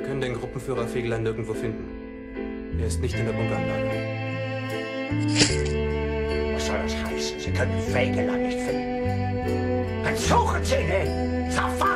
Wir können den Gruppenführer Fegelein nirgendwo finden. Er ist nicht in der Bunkeranlage. Was soll das heißen? Sie können Fegelein nicht finden. Dann suchen Sie ihn! Sofort!